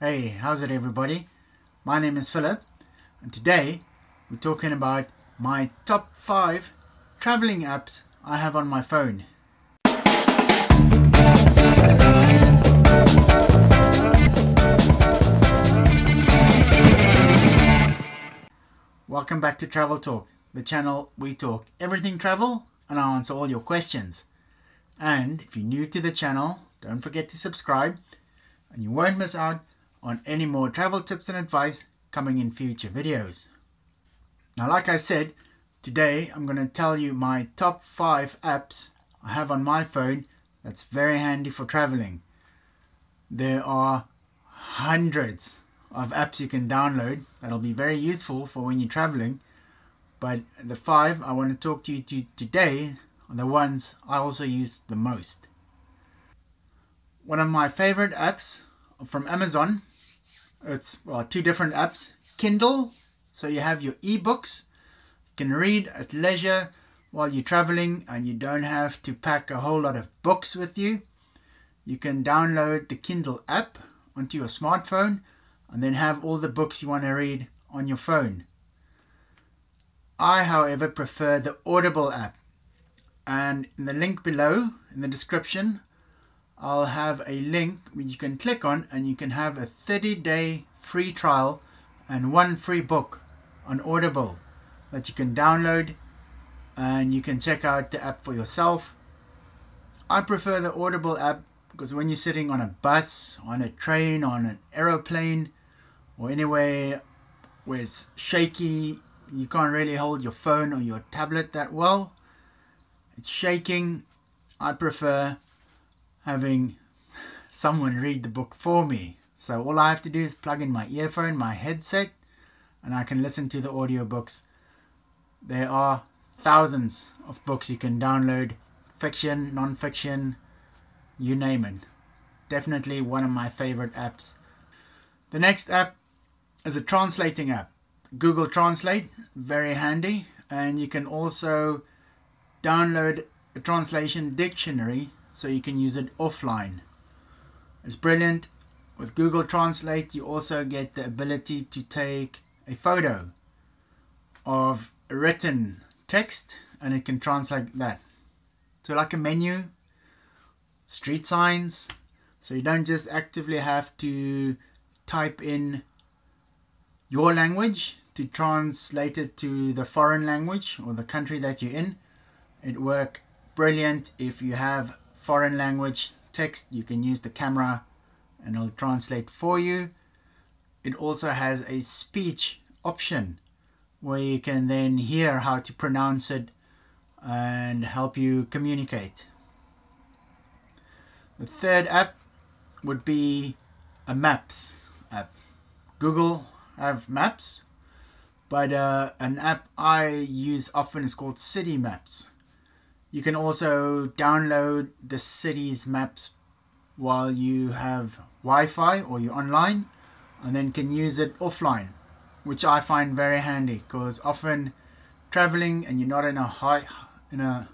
Hey, how's it everybody? My name is Philip and today we're talking about my top 5 traveling apps I have on my phone. Welcome back to Travel Talk, the channel we talk everything travel and I answer all your questions. And if you're new to the channel, don't forget to subscribe and you won't miss out on any more travel tips and advice coming in future videos. Now like I said, today I'm going to tell you my top 5 apps I have on my phone that's very handy for traveling. There are hundreds of apps you can download that'll be very useful for when you're traveling but the five I want to talk to you to today are the ones I also use the most. One of my favorite apps from Amazon. It's well, two different apps. Kindle, so you have your ebooks. You can read at leisure while you're traveling and you don't have to pack a whole lot of books with you. You can download the Kindle app onto your smartphone and then have all the books you want to read on your phone. I, however, prefer the Audible app. And in the link below, in the description, I'll have a link which you can click on and you can have a 30 day free trial and one free book on Audible that you can download and you can check out the app for yourself. I prefer the Audible app because when you're sitting on a bus, on a train, on an aeroplane, or anywhere where it's shaky, you can't really hold your phone or your tablet that well. It's shaking. I prefer having someone read the book for me. So all I have to do is plug in my earphone, my headset, and I can listen to the audiobooks. There are thousands of books you can download, fiction, non-fiction, you name it. Definitely one of my favorite apps. The next app is a translating app. Google Translate, very handy. And you can also download a translation dictionary so you can use it offline. It's brilliant. With Google Translate, you also get the ability to take a photo of written text and it can translate that. So like a menu, street signs, so you don't just actively have to type in your language to translate it to the foreign language or the country that you're in. It work brilliant if you have foreign language text you can use the camera and it'll translate for you. It also has a speech option where you can then hear how to pronounce it and help you communicate. The third app would be a maps app. Google have maps, but uh, an app I use often is called City Maps. You can also download the city's maps while you have Wi-Fi or you're online and then can use it offline which I find very handy because often traveling and you're not in a high in a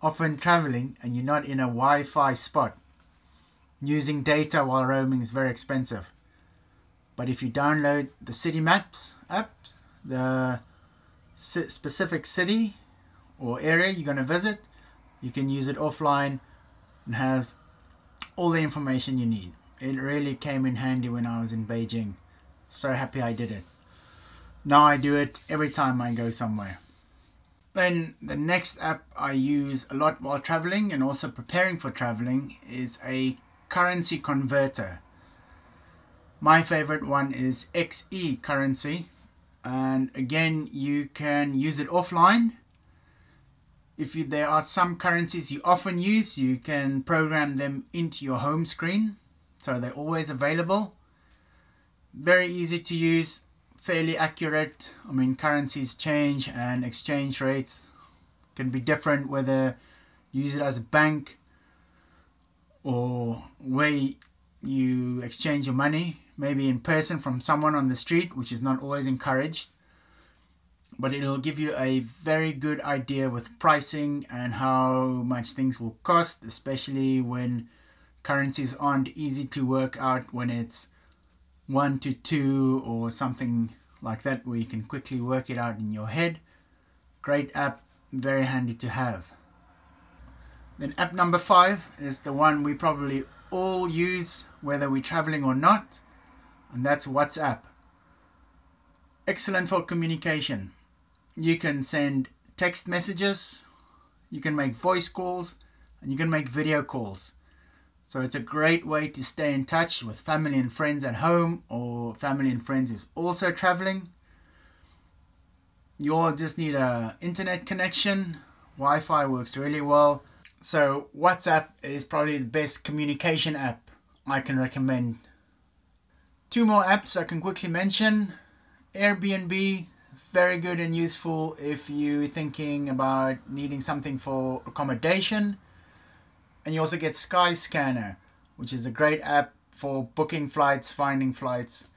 often traveling and you're not in a Wi-Fi spot. Using data while roaming is very expensive. But if you download the city maps app the specific city or area you're going to visit, you can use it offline and has all the information you need. It really came in handy when I was in Beijing. So happy I did it. Now I do it every time I go somewhere. Then the next app I use a lot while traveling and also preparing for traveling is a currency converter. My favorite one is XE currency and again you can use it offline if you, there are some currencies you often use, you can program them into your home screen. So they're always available. Very easy to use, fairly accurate. I mean, currencies change and exchange rates can be different whether you use it as a bank or where you exchange your money, maybe in person from someone on the street, which is not always encouraged but it'll give you a very good idea with pricing and how much things will cost, especially when currencies aren't easy to work out when it's 1 to 2 or something like that where you can quickly work it out in your head. Great app, very handy to have. Then app number 5 is the one we probably all use whether we're traveling or not and that's WhatsApp. Excellent for communication. You can send text messages, you can make voice calls, and you can make video calls. So it's a great way to stay in touch with family and friends at home or family and friends who's also traveling. You all just need a internet connection. Wi-Fi works really well. So WhatsApp is probably the best communication app I can recommend. Two more apps I can quickly mention. Airbnb, very good and useful if you're thinking about needing something for accommodation. And you also get Skyscanner, which is a great app for booking flights, finding flights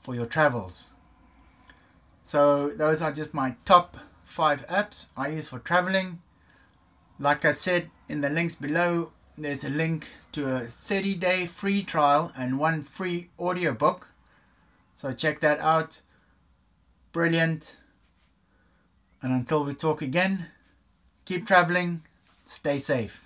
for your travels. So those are just my top five apps I use for traveling. Like I said in the links below, there's a link to a 30 day free trial and one free audiobook. So check that out. Brilliant. And until we talk again, keep traveling, stay safe.